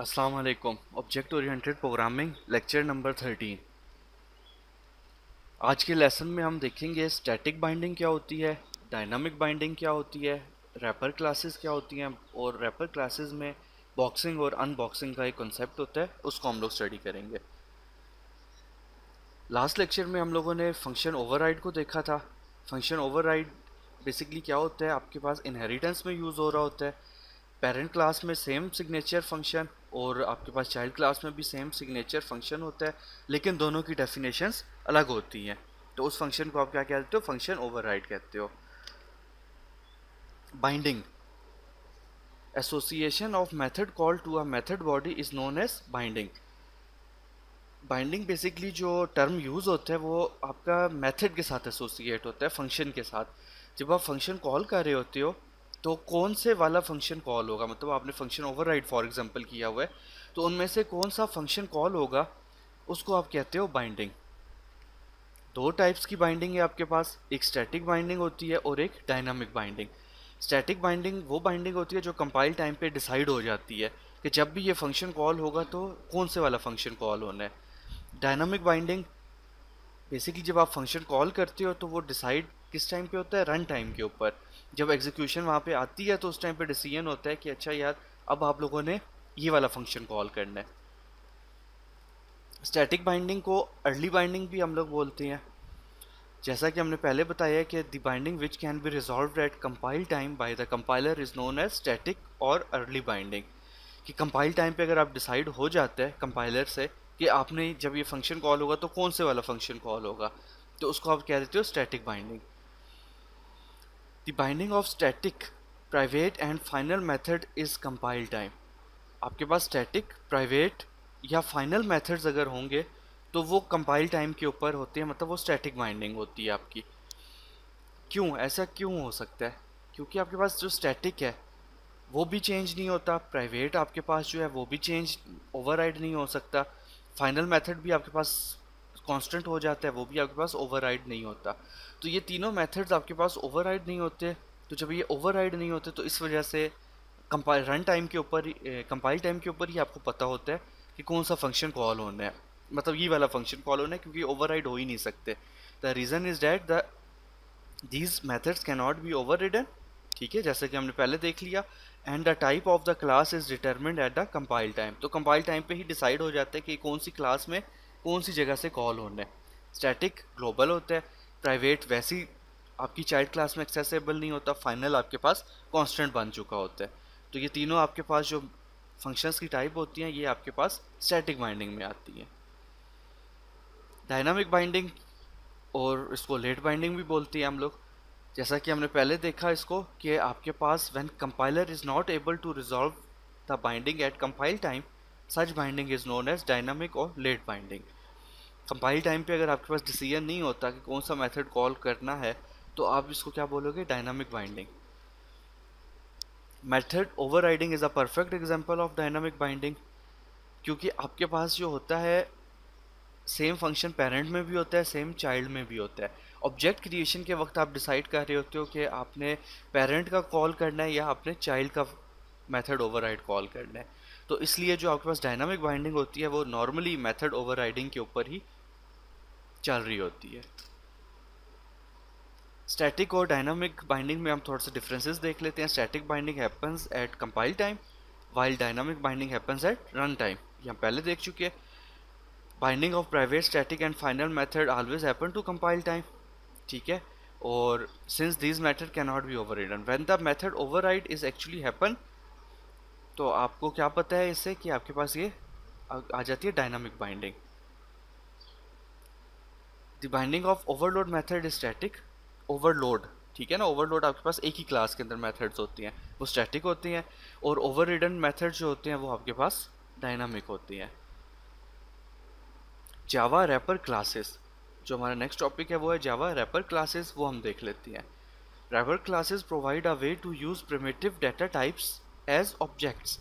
अस्सलाम वालेकुम object oriented programming lecture number thirteen आज के लेसन में हम देखेंगे स्टैटिक बाइंडिंग क्या होती है डायनामिक बाइंडिंग क्या होती है रैपर क्लासेस क्या होती हैं, और रैपर क्लासेस में बॉक्सिंग और अनबॉक्सिंग का एक कॉन्सेप्ट होता है, उसको हम लोग स्टडी करेंगे। लास्ट लेक्चर में हम लोगों ने फ़ंक्शन ओवरराइड को देखा था। फ़ंक्शन ओवरराइड बेसिकली क्या होता है, आपके पास इनहेरिटेंस में यूज़ हो रहा होता है। पेरेंट क्लास में सेम सिग्नेचर फ़ंक्शन और आपके पास चाइल्ड क्लास में भी सेम सिग्नेचर फ़ंक्शन होता है, लेकिन दोनों की डेफिनेशंस अलग होती हैं। तो उस फ़ंक्शन को आप क्या कहते हो? फ़ंक्शन ओवरराइड कहते हो। Binding association of method call to a method body is known as binding binding basically जो टर्म यूज़ होता है, वो आपका मेथड के साथ एसोसिएट होता है फ़ंक्शन के साथ। जब आप फ़ंक्शन कॉल कर रहे होते हो तो कौन से वाला फ़ंक्शन कॉल होगा? मतलब आपने फ़ंक्शन ओवरराइड फॉर एग्जांपल किया हुआ है तो उनमें से कौन सा फ़ंक्शन कॉल होगा, उसको आप कहते हो बाइंडिंग दो टाइप्स की बाइंडिंग है आपके पास, एक स्टैटिक बाइंडिंग होती है और एक डायनामिक बाइंडिंग स्टैटिक बाइंडिंग वो बाइंडिंग होती है जो कंपाइल टाइम पे डिसाइड हो जाती है कि जब भी ये फ़ंक्शन कॉल होगा तो कौन से वाला फ़ंक्शन कॉल होना है. डायनामिक बाइंडिंग बेसिकली जब आप फ़ंक्शन कॉल करते हो तो वो डिसाइड किस टाइम पे होता है? रन टाइम के ऊपर। जब एग्जीक्यूशन वहाँ पे आती है तो उस टाइम पे डिसीज़न होता है कि अच्छा यार, अब आप लोगों ने ये वाला फ़ंक्शन कॉल करना है। स्टैटिक बाइंडिंग को अर्ली बाइंडिंग भी हम लोग बोलते हैं। जैसा कि हमने पहले बताया कि the binding which can be resolve at compile time by the compiler is known as static और अर्ली बाइंडिंग कि कंपाइल टाइम पे अगर आप डिसाइड हो जाते हैं कंपाइलर से कि आपने जब ये फ़ंक्शन कॉल होगा तो कौन से वाला फ़ंक्शन कॉल होगा? तो उसको आप कह देते हो static binding The binding of static, private and final method is compile time. आपके पास स्टैटिक प्राइवेट या फाइनल मेथड्स अगर होंगे तो वो कंपाइल टाइम के ऊपर होते हैं मतलब वो स्टैटिक बाइंडिंग होती है आपकी। क्यों? ऐसा क्यों हो सकता है? क्योंकि आपके पास जो स्टैटिक है वो भी चेंज नहीं होता प्राइवेट आपके पास जो है वो भी चेंज ओवरराइड नहीं हो सकता। फाइनल मेथड भी आपके पास कांस्टेंट हो जाता है, वो भी आपके पास ओवरराइड नहीं होता। तो ये तीनों मेथड्स आपके पास ओवरराइड नहीं होते। तो जब ये ओवरराइड नहीं होते तो इस वजह से कंपाइल रन टाइम के ऊपर कंपाइल टाइम के ऊपर ही आपको पता होता है कि कौन सा फ़ंक्शन कॉल होना है। मतलब ये वाला फ़ंक्शन कॉल होना है, क्योंकि ओवरराइड हो ही नहीं सकते। The reason is that the these methods can not be over ठीक है? जैसे कि हमने पहले देख लिया and the type of the class is determined at the compile time तो कंपाइल टाइम पे ही डिसाइड हो जाता है कि कौन सी क्लास में कौन सी जगह से कॉल होना? है स्टैटिक, ग्लोबल होता है, प्राइवेट वैसी आपकी चाइल्ड क्लास में एक्सेसिबल नहीं होता, फाइनल आपके पास कांस्टेंट बन चुका होता है। तो ये तीनों आपके पास जो फ़ंक्शंस की टाइप होती हैं, ये आपके पास स्टैटिक बाइंडिंग में आती हैं। डायनामिक बाइंडिंग और इसको लेट बाइंडिंग भी बोलती है हम लोग। जैसा कि हमने पहले देखा इसको कि आपके पास when compiler is not able to resolve the binding at compile time such binding is known as dynamic और लेट बाइंडिंग कंपाइल टाइम पे अगर आपके पास डिसीज़न नहीं होता कि कौन सा मेथड कॉल करना है तो आप इसको क्या बोलोगे? Dynamic binding method overriding is a perfect example of dynamic binding क्योंकि आपके पास जो होता है सेम फ़ंक्शन पेरेंट में भी होता है सेम चाइल्ड में भी होता है। ऑब्जेक्ट क्रिएशन के वक्त आप डिसाइड कर रहे होते हो कि आपने पेरेंट का कॉल करना है या आपने चाइल्ड का मेथड ओवरराइड कॉल करना है। तो इसलिए जो आपके पास डायनामिक बाइंडिंग होती है, वो नॉर्मली मेथड ओवरराइडिंग के ऊपर ही चल रही होती है। स्टैटिक और डायनामिक बाइंडिंग में हम थोड़ा सा डिफरेंसेस देख लेते हैं। Static binding happens at compile time while dynamic binding happens at run time ये हम पहले देख चुके हैं। Binding of private static and final method always happen to compile time ठीक है? और since this method can not be overridden the method override is actually happen तो आपको क्या पता है इससे कि आपके पास ये आ जाती है dynamic binding the binding of overload method static overload ठीक है ना? ओवरलोड आपके पास एक ही क्लास के अंदर मेथड्स होती हैं। वो स्टैटिक होती हैं और ओवर रिडन मैथड जो होते हैं वो आपके पास डायनामिक होती हैं। जावा रैपर क्लासेस जो हमारा नेक्स्ट टॉपिक है वो है जावा रैपर क्लासेस वो हम देख लेते हैं। Wrapper classes provide a way to use primitive data types as objects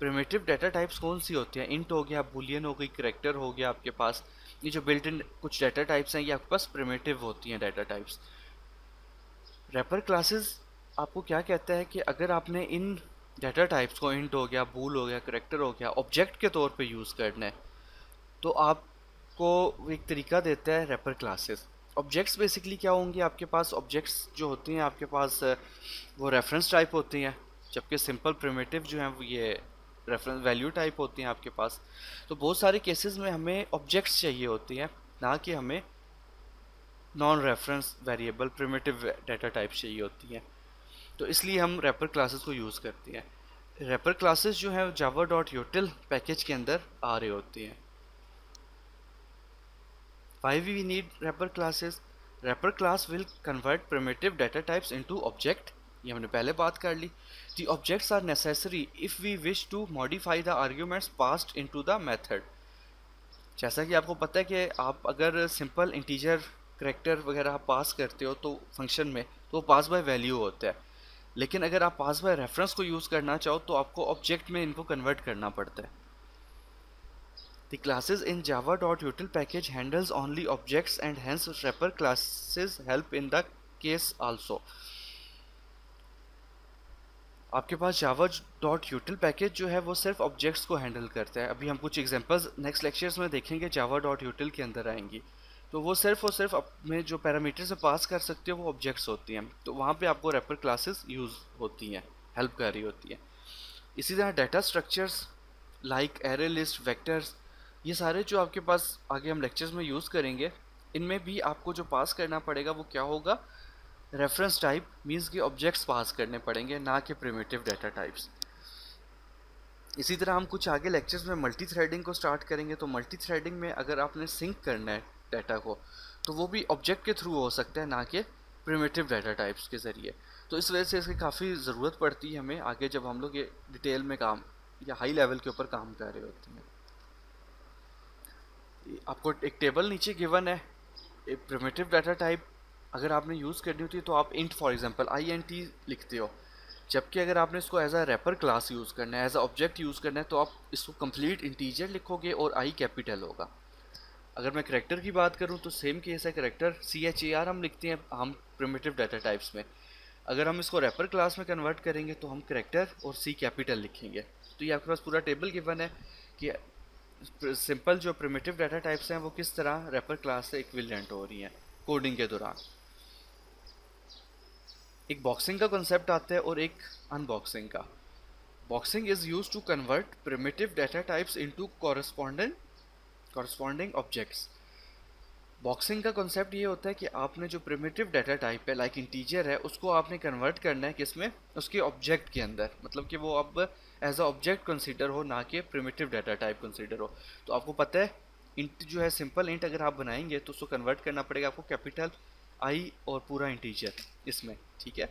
primitive data types कौन सी होती हैं? इंट हो गया बुलियन हो गई करेक्टर हो गया आपके पास। ये जो बिल्ट इन कुछ डाटा टाइप्स हैं, ये आपके पास प्रिमेटिव होती हैं डाटा टाइप्स रैपर क्लासेस आपको क्या कहता है कि अगर आपने इन डाटा टाइप्स को इंट हो गया बूल हो गया करेक्टर हो गया ऑब्जेक्ट के तौर पे यूज़ करना है तो आपको एक तरीका देता है रेपर क्लासेस ऑब्जेक्ट्स बेसिकली क्या होंगे? आपके पास ऑब्जेक्ट्स जो होती हैं, आपके पास वो रेफरेंस टाइप होती हैं जबकि सिंपल प्रिमेटिव जो हैं वो ये रेफरेंस वैल्यू टाइप होती हैं आपके पास तो बहुत सारे केसेस में हमें ऑब्जेक्ट्स चाहिए होती हैं, ना कि हमें non reference variable primitive data type चाहिए होती हैं तो इसलिए हम रेपर क्लासेस को यूज़ करते हैं रेपर क्लासेस जो हैं जावा डॉट यूटिल पैकेज के अंदर आ रहे होती हैं Why we need wrapper classes? Wrapper class will convert primitive data types into object. ये हमने पहले बात कर ली। The objects are necessary if we wish to modify the arguments passed into the method जैसा कि आपको पता है कि आप अगर सिंपल इंटीजर करेक्टर वगैरह पास करते हो तो फ़ंक्शन में तो पास बाय वैल्यू होता है। लेकिन अगर आप पास बाय रेफरेंस को यूज़ करना चाहो तो आपको ऑब्जेक्ट में इनको कन्वर्ट करना पड़ता है। The classes in java.util package handles only objects and hence wrapper classes help in the case also. आपके पास जावा डॉट यूटिल पैकेज जो है, वो सिर्फ़ ऑब्जेक्ट्स को हैंडल करता है। अभी हम कुछ एग्जांपल्स नेक्स्ट लेक्चर्स में देखेंगे जावा डॉट यूटिल के अंदर आएँगी। तो वो सिर्फ़ और सिर्फ़ अपने जो पैरामीटर से पास कर सकते हो, वो ऑब्जेक्ट्स होती हैं। तो वहाँ पे आपको रेपर क्लासेस यूज़ होती हैं हेल्प कर रही होती हैं। इसी तरह data structures like array list vectors ये सारे जो आपके पास आगे हम लेक्चर्स में यूज़ करेंगे, इनमें भी आपको जो पास करना पड़ेगा, वो क्या होगा? रेफरेंस टाइप मीन्स कि ऑब्जेक्ट्स पास करने पड़ेंगे, ना कि प्रिमिटिव डाटा टाइप्स इसी तरह हम कुछ आगे लेक्चर्स में मल्टी थ्रेडिंग को स्टार्ट करेंगे तो मल्टी थ्रेडिंग में अगर आपने सिंक करना है डाटा को तो वो भी ऑब्जेक्ट के थ्रू हो सकता है, ना कि प्रिमिटिव डाटा टाइप्स के ज़रिए. तो इस वजह से इसकी काफ़ी ज़रूरत पड़ती है हमें आगे जब हम लोग ये डिटेल में काम, या हाई लेवल के ऊपर काम कर रहे होते हैं. आपको एक टेबल नीचे गिवन है एक प्रिमिटिव डाटा टाइप अगर आपने यूज़ करनी होती है तो आप int for example I N T लिखते हो। जबकि अगर आपने इसको as a wrapper class use करना है एज अ ऑब्जेक्ट यूज़ करना है तो आप इसको कंप्लीट इंटीजर लिखोगे और आई कैपिटल होगा। अगर मैं करेक्टर की बात करूँ तो सेम केस है character C H A R हम लिखते हैं, हम प्रिमिटिव डाटा टाइप्स में। अगर हम इसको रैपर क्लास में कन्वर्ट करेंगे तो हम करेक्टर और सी कैपिटल लिखेंगे। तो ये आपके पास पूरा टेबल गिवन है कि सिंपल जो प्रिमिटिव डाटा टाइप्स हैं, वो किस तरह रैपर क्लास से इक्विलेंट हो रही हैं कोडिंग के दौरान। एक बॉक्सिंग का कॉन्सेप्ट आता है और एक अनबॉक्सिंग का। Boxing is use to convert primitive data types into correspondent corresponding objects boxing का कॉन्सेप्ट ये होता है कि आपने जो प्रिमिटिव डाटा टाइप है लाइक इंटीजर है, उसको आपने कन्वर्ट करना है किसमें? उसके ऑब्जेक्ट के अंदर। मतलब कि वो अब एज अ ऑब्जेक्ट कंसीडर हो, ना कि प्रिमिटिव डाटा टाइप कंसिडर हो। तो आपको पता है इंट जो है सिंपल इंट अगर आप बनाएँगे तो उसको कन्वर्ट करना पड़ेगा आपको कैपिटल आई और पूरा इंटीजर इसमें, ठीक है?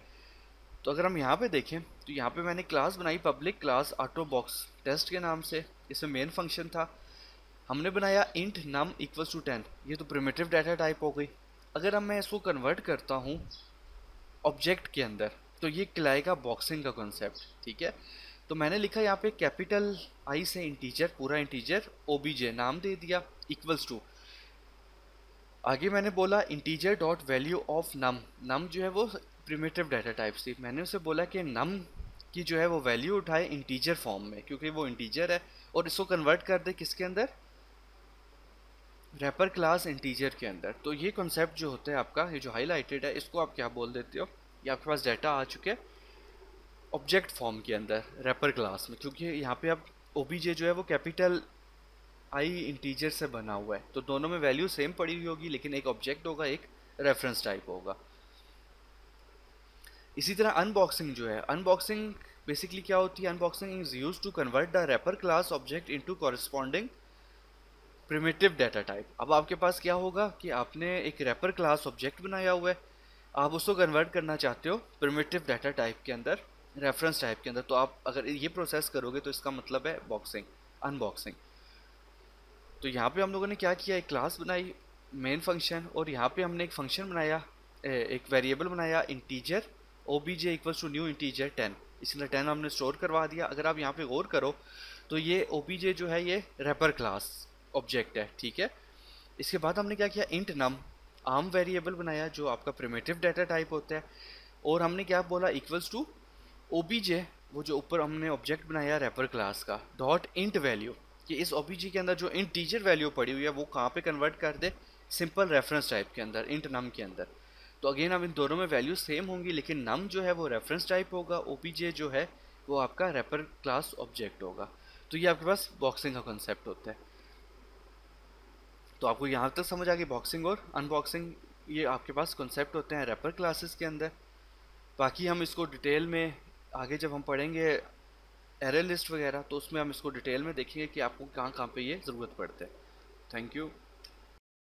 तो अगर हम यहाँ पे देखें तो यहाँ पे मैंने क्लास बनाई public class auto box test के नाम से। इसमें मेन फ़ंक्शन था। हमने बनाया int num equals to ten ये तो प्रिमिटिव डाटा टाइप हो गई। अगर हम मैं इसको कन्वर्ट करता हूँ ऑब्जेक्ट के अंदर तो ये कहलाएगा बॉक्सिंग का कॉन्सेप्ट ठीक है? तो मैंने लिखा यहाँ पे कैपिटल आई से इंटीजर पूरा इंटीजर ओबीजे नाम दे दिया इक्वल्स टू आगे मैंने बोला integer dot value of num num जो है वो प्रिमेटिव डाटा टाइप थी। मैंने उसे बोला कि नम की जो है वो वैल्यू उठाए इंटीजर फॉर्म में, क्योंकि वो इंटीजर है और इसको कन्वर्ट कर दे किसके अंदर? रैपर क्लास इंटीजर के अंदर। तो ये कॉन्सेप्ट जो होता है आपका, ये जो हाईलाइटेड है, इसको आप क्या बोल देते हो? ये आपके पास डाटा आ चुके ऑब्जेक्ट फॉर्म के अंदर रैपर क्लास में। क्योंकि यहाँ पे अब ओबीजे जो है वो कैपिटल आई इंटीजर से बना हुआ है। तो दोनों में वैल्यू सेम पड़ी हुई होगी, लेकिन एक ऑब्जेक्ट होगा, एक रेफरेंस टाइप होगा। इसी तरह अनबॉक्सिंग जो है अनबॉक्सिंग बेसिकली क्या होती है? Unboxing is used to convert the wrapper class object into corresponding primitive data type अब आपके पास क्या होगा कि आपने एक रैपर क्लास ऑब्जेक्ट बनाया हुआ है। आप उसको कन्वर्ट करना चाहते हो प्रिमिटिव डाटा टाइप के अंदर रेफरेंस टाइप के अंदर। तो आप अगर ये प्रोसेस करोगे तो इसका मतलब है बॉक्सिंग अनबॉक्सिंग तो यहाँ पे हम लोगों ने क्या किया? एक क्लास बनाई मेन फ़ंक्शन और यहाँ पे हमने एक फ़ंक्शन बनाया एक वेरिएबल बनाया integer O B J equals to new integer ten इसलिए टेन हमने स्टोर करवा दिया। अगर आप यहाँ पे गौर करो तो ये ओ बी जे जो है, ये रेपर क्लास ऑब्जेक्ट है, ठीक है? इसके बाद हमने क्या किया? इंट नम आम वेरिएबल बनाया, जो आपका प्रिमेटिव डाटा टाइप होता है। और हमने क्या बोला? इक्वल्स टू ओबीजे वो जो ऊपर हमने ऑब्जेक्ट बनाया रेपर क्लास का डॉट इंट वैल्यू कि इस ओपीजी के अंदर जो इंट टीचर वैल्यू पड़ी हुई है, वो कहाँ पे कन्वर्ट कर दे? सिंपल रेफरेंस टाइप के अंदर इंट नम के अंदर। तो अगेन अब इन दोनों में वैल्यू सेम होंगी, लेकिन नम जो है वो रेफरेंस टाइप होगा ओ जो है, वो आपका रेपर क्लास ऑब्जेक्ट होगा। तो ये आपके पास बॉक्सिंग का कॉन्सेप्ट होता है। तो आपको यहाँ तक समझ आ गई बॉक्सिंग और अनबॉक्सिंग ये आपके पास कॉन्सेप्ट होते हैं रेपर क्लासेस के अंदर। बाकी हम इसको डिटेल में आगे जब हम पढ़ेंगे एरे लिस्ट वगैरह तो उसमें हम इसको डिटेल में देखेंगे कि आपको कहाँ कहाँ पे ये ज़रूरत पड़ते हैं। Thank you.